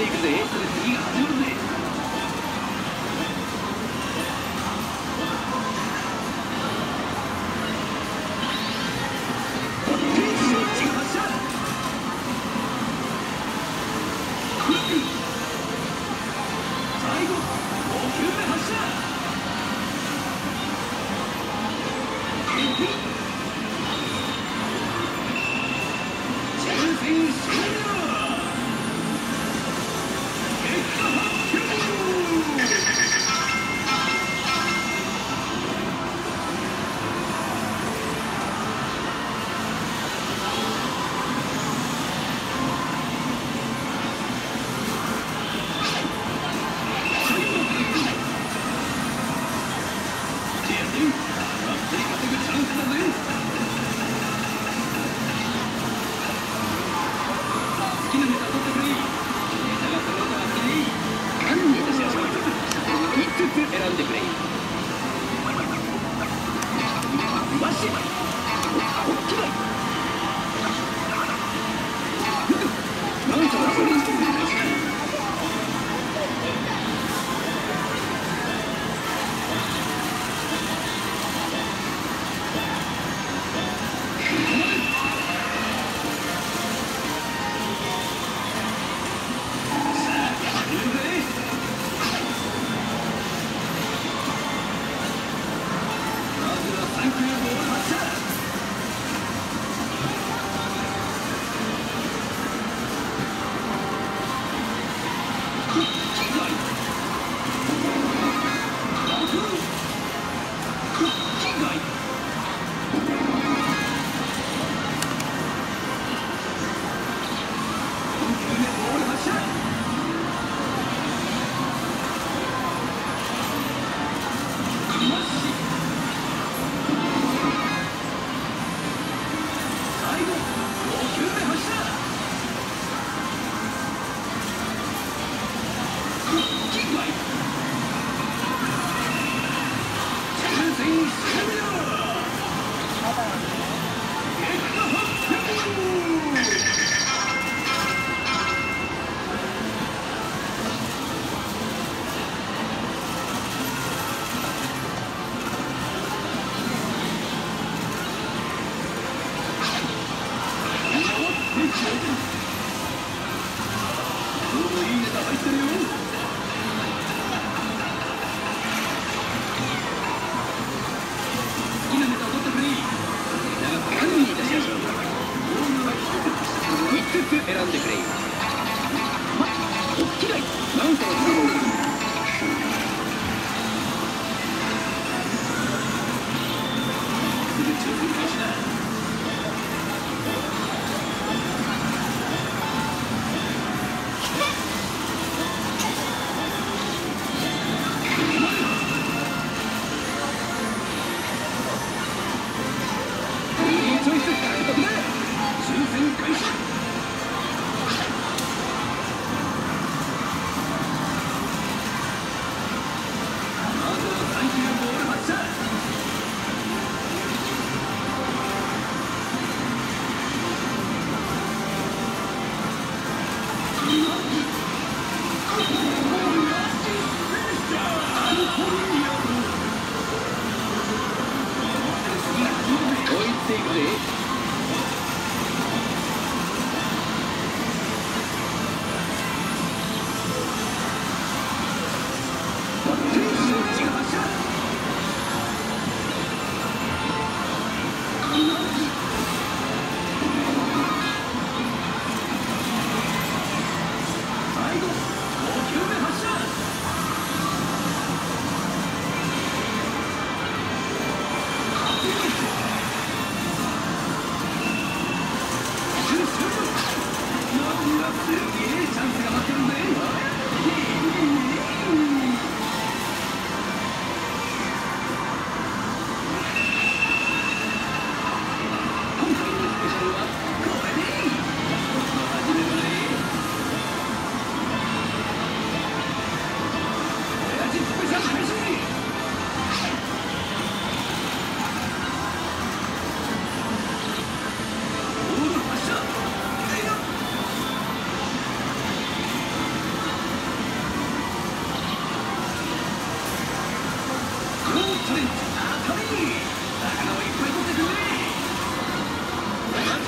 いっていくぜ。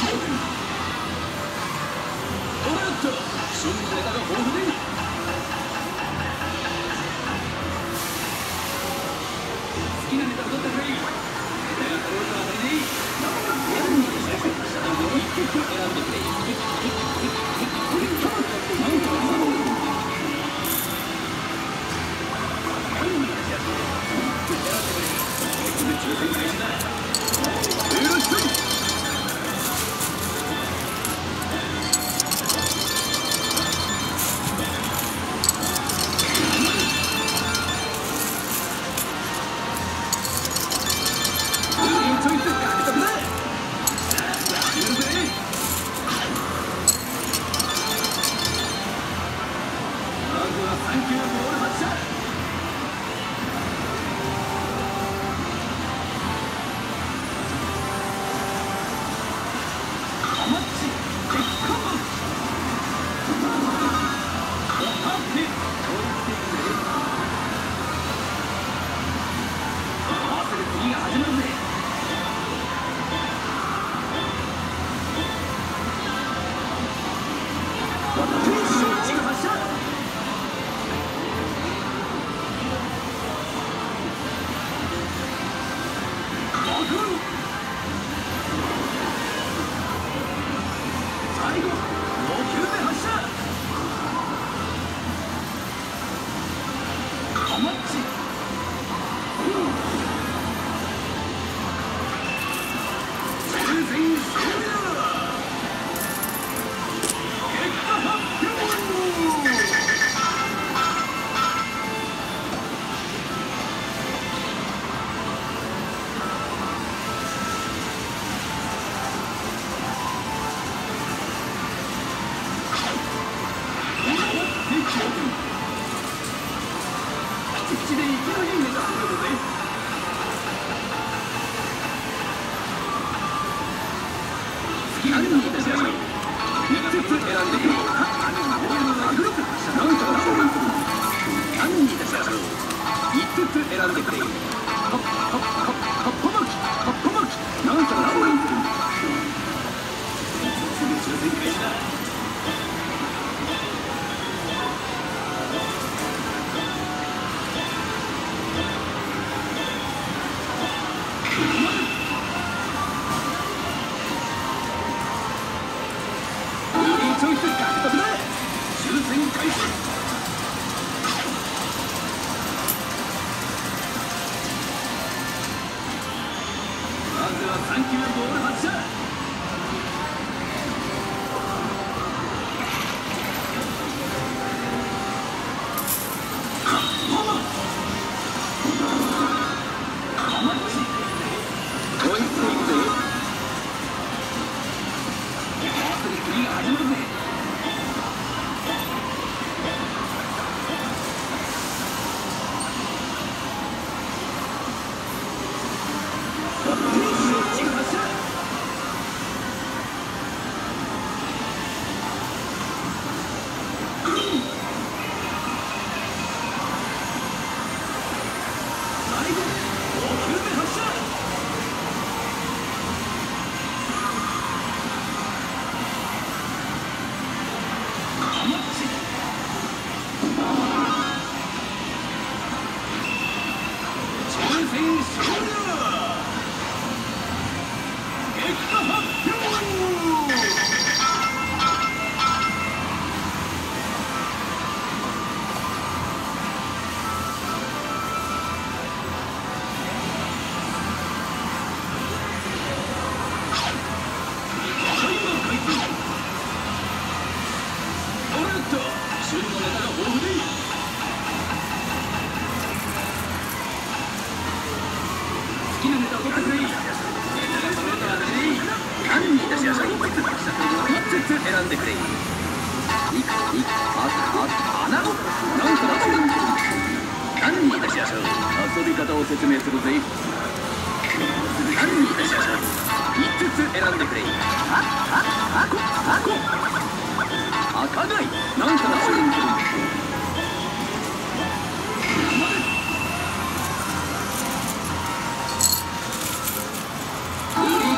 こ説明するぜ。何人いたしましょう5つ選んでくれ。あああこあこ赤貝何から処分するんです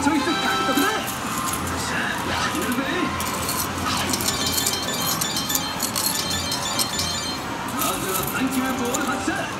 チョイス獲得だよっしゃやる。ぜまずは3球ボール発射。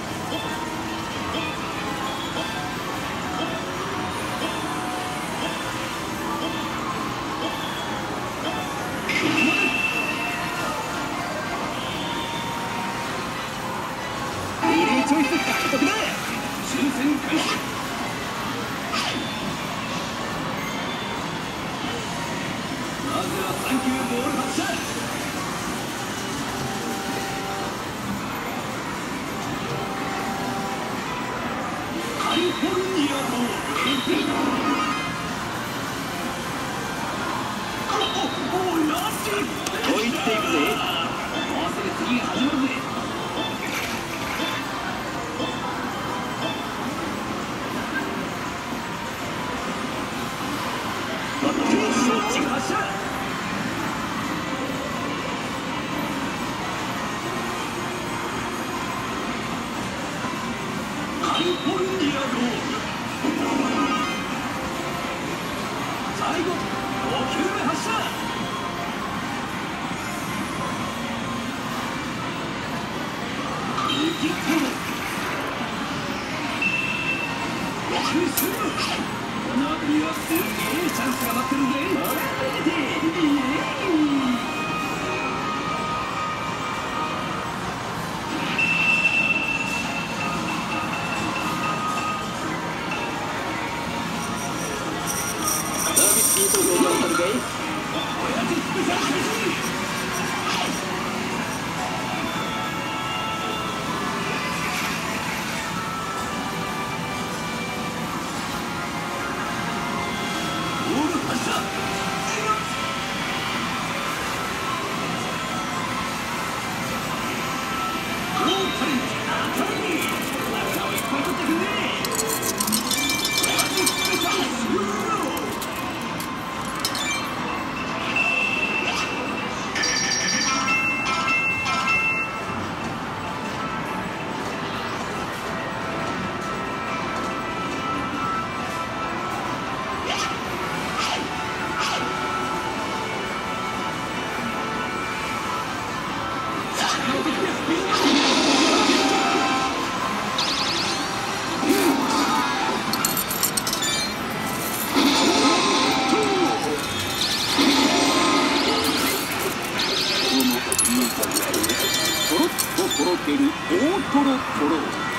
ととろける大トロトロ「